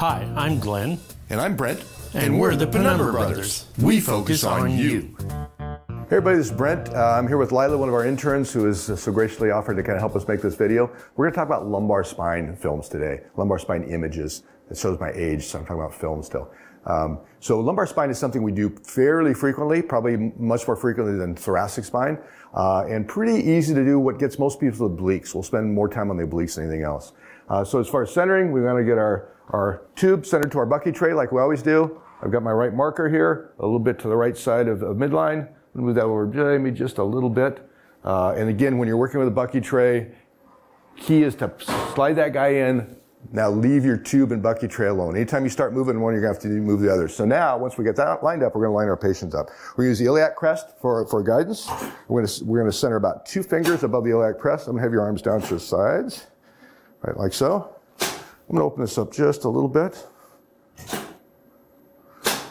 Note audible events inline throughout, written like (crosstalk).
Hi, I'm Glenn. And I'm Brent. And, we're, the Penumbra Brothers. We focus on you. Hey everybody, this is Brent. Uh, I'm here with Lila, one of our interns, who has so graciously offered to kind of help us make this video. We're going to talk about lumbar spine films today, lumbar spine images. It shows my age, so I'm talking about film still. Um, so lumbar spine is something we do fairly frequently, probably much more frequently than thoracic spine, uh, and pretty easy to do. What gets most people the obliques. We'll spend more time on the obliques than anything else. Uh, so as far as centering, we want to get our, our tube centered to our bucky tray like we always do. I've got my right marker here, a little bit to the right side of, of midline. Move that over maybe just a little bit. Uh, and again, when you're working with a bucky tray, key is to slide that guy in, now leave your tube and bucky tray alone. Anytime you start moving one, you're gonna have to move the other. So now, once we get that lined up, we're gonna line our patients up. Gonna use the iliac crest for, for guidance. We're gonna, we're gonna center about two fingers above the iliac crest. I'm gonna have your arms down to the sides, right, like so. I'm gonna open this up just a little bit.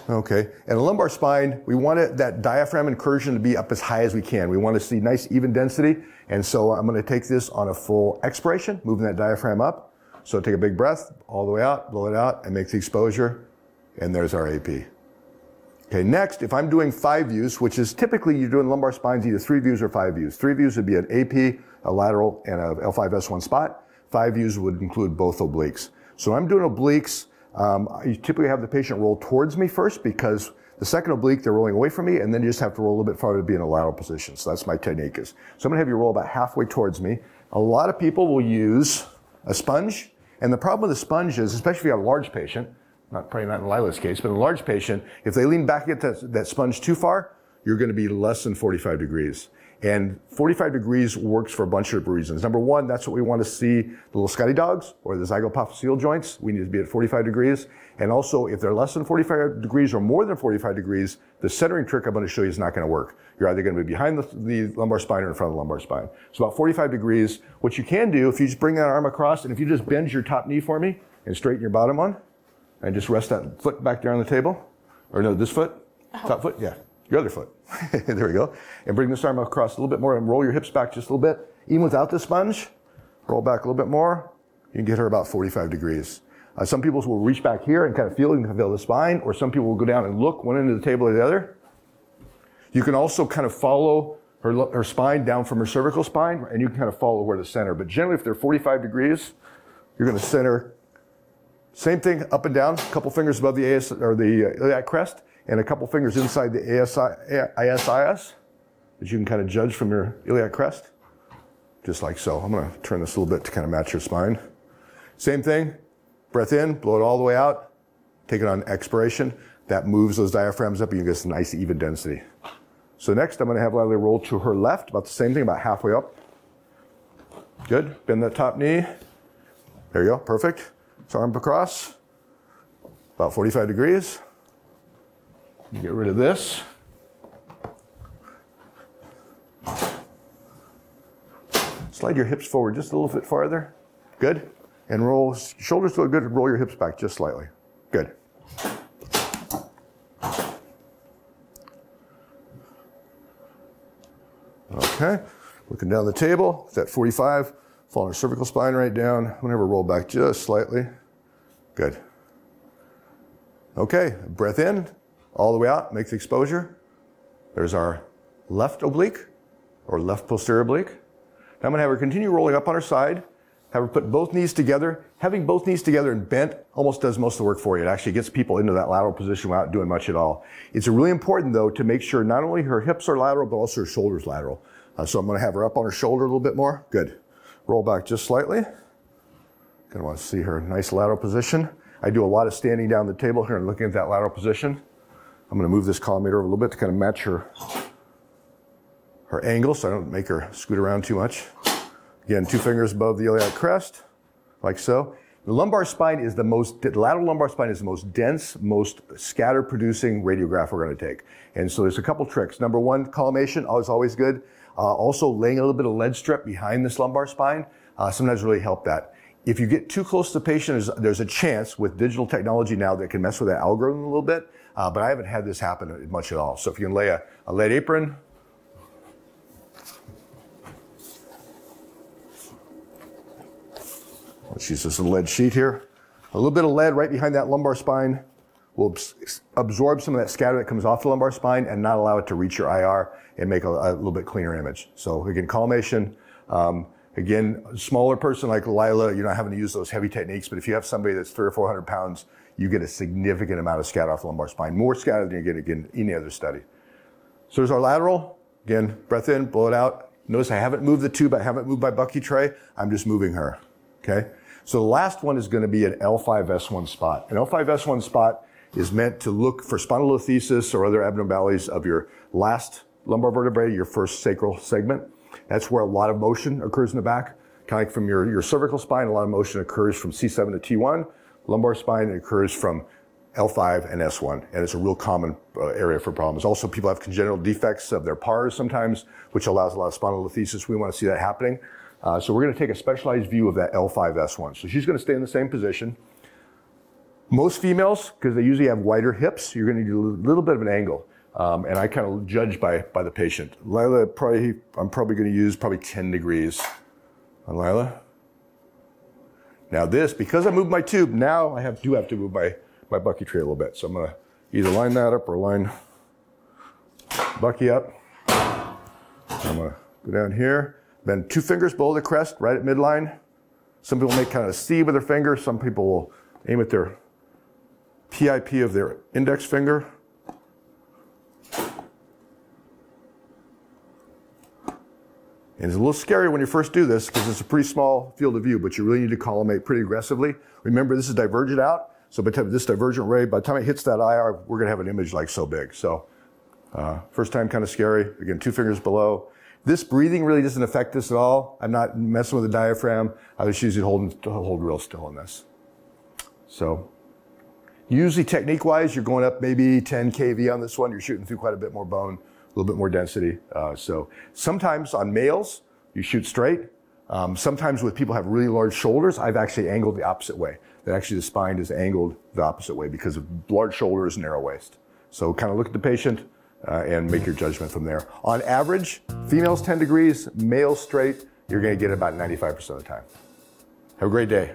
Okay, and a lumbar spine, we want it, that diaphragm incursion to be up as high as we can. We want to see nice even density, and so I'm going to take this on a full expiration, moving that diaphragm up. So take a big breath all the way out, blow it out, and make the exposure. And there's our AP. Okay, next, if I'm doing five views, which is typically you're doing lumbar spines either three views or five views. Three views would be an AP, a lateral, and a L5S1 spot. Five views would include both obliques. So I'm doing obliques. Um, I typically have the patient roll towards me first because the second oblique, they're rolling away from me, and then you just have to roll a little bit farther to be in a lateral position. So that's my technique is. So I'm gonna have you roll about halfway towards me. A lot of people will use a sponge and the problem with the sponge is, especially if you have a large patient, not probably not in Lila's case, but a large patient, if they lean back at that, that sponge too far, you're going to be less than 45 degrees. And 45 degrees works for a bunch of reasons. Number one, that's what we want to see the little Scotty dogs or the zygapophyseal joints. We need to be at 45 degrees. And also, if they're less than 45 degrees or more than 45 degrees, the centering trick I'm going to show you is not going to work. You're either going to be behind the, the lumbar spine or in front of the lumbar spine. So about 45 degrees. What you can do, if you just bring that arm across and if you just bend your top knee for me and straighten your bottom one and just rest that foot back there on the table, or no, this foot, oh. top foot, yeah. Your other foot. (laughs) there we go. And bring this arm across a little bit more and roll your hips back just a little bit. Even without the sponge, roll back a little bit more. You can get her about 45 degrees. Uh, some people will reach back here and kind of feel, feel the spine, or some people will go down and look one end of the table or the other. You can also kind of follow her, her spine down from her cervical spine, and you can kind of follow where to center. But generally, if they're 45 degrees, you're going to center. Same thing, up and down, a couple fingers above the AS or the uh, iliac crest, and a couple fingers inside the ASI, ISIS that you can kind of judge from your iliac crest, just like so. I'm going to turn this a little bit to kind of match your spine. Same thing, breath in, blow it all the way out, take it on expiration. That moves those diaphragms up, and you get some nice even density. So next, I'm going to have Lily roll to her left, about the same thing, about halfway up. Good. Bend that top knee. There you go. Perfect. So arm across. About 45 degrees. Get rid of this. Slide your hips forward just a little bit farther. Good. And roll, shoulders look good. Roll your hips back just slightly. Good. Okay. Looking down the table. It's at 45. Following our cervical spine right down. Whenever roll back just slightly. Good. Okay. Breath in all the way out, make the exposure. There's our left oblique or left posterior oblique. Now I'm going to have her continue rolling up on her side, have her put both knees together. Having both knees together and bent almost does most of the work for you. It actually gets people into that lateral position without doing much at all. It's really important though to make sure not only her hips are lateral, but also her shoulders lateral. Uh, so I'm going to have her up on her shoulder a little bit more. Good. Roll back just slightly. Gonna want to see her nice lateral position. I do a lot of standing down the table here and looking at that lateral position. I'm going to move this collimator over a little bit to kind of match her, her angle so I don't make her scoot around too much. Again, two fingers above the iliac crest, like so. The lumbar spine is the most, the lateral lumbar spine is the most dense, most scatter producing radiograph we're going to take. And so there's a couple tricks. Number one, collimation is always good. Uh, also laying a little bit of lead strip behind this lumbar spine uh, sometimes really help that. If you get too close to the patient, there's, there's, a chance with digital technology now that can mess with that algorithm a little bit uh, but I haven't had this happen much at all. So if you can lay a, a lead apron, let's use this lead sheet here. A little bit of lead right behind that lumbar spine will absorb some of that scatter that comes off the lumbar spine and not allow it to reach your IR and make a, a little bit cleaner image. So again, collimation, um, again, smaller person like Lila, you're not having to use those heavy techniques, but if you have somebody that's three or 400 pounds, you get a significant amount of scatter off the lumbar spine, more scatter than you get in any other study. So there's our lateral. Again, breath in, blow it out. Notice I haven't moved the tube, I haven't moved my Bucky tray, I'm just moving her, okay? So the last one is gonna be an L5S1 spot. An L5S1 spot is meant to look for spondylolisthesis or other abnormalities of your last lumbar vertebrae, your first sacral segment. That's where a lot of motion occurs in the back. Kind of like from your, your cervical spine, a lot of motion occurs from C7 to T1. Lumbar spine it occurs from L5 and S1, and it's a real common uh, area for problems. Also, people have congenital defects of their pars sometimes, which allows a lot of spondylolisthesis. We want to see that happening. Uh, so we're going to take a specialized view of that L5S1. So she's going to stay in the same position. Most females, because they usually have wider hips, you're going to need a little bit of an angle. Um, and I kind of judge by, by the patient. Lila, probably, I'm probably going to use probably 10 degrees on Lila. Now this, because I moved my tube, now I have, do have to move my, my Bucky tray a little bit. So I'm going to either line that up or line Bucky up. I'm going to go down here. Then two fingers below the crest, right at midline. Some people make kind of a C with their finger. Some people will aim at their PIP of their index finger. And it's a little scary when you first do this because it's a pretty small field of view, but you really need to collimate pretty aggressively. Remember, this is divergent out. So by this divergent ray, by the time it hits that IR, we're going to have an image like so big. So uh, first time kind of scary. Again, two fingers below. This breathing really doesn't affect this at all. I'm not messing with the diaphragm. I was usually holding, hold real still on this. So usually technique wise, you're going up maybe 10 kV on this one. You're shooting through quite a bit more bone, a little bit more density. Uh, so sometimes on males, you shoot straight. Um, sometimes with people have really large shoulders, I've actually angled the opposite way. That actually the spine is angled the opposite way because of large shoulders, narrow waist. So kind of look at the patient uh, and make your judgment from there. On average, females 10 degrees, males straight, you're going to get about 95% of the time. Have a great day.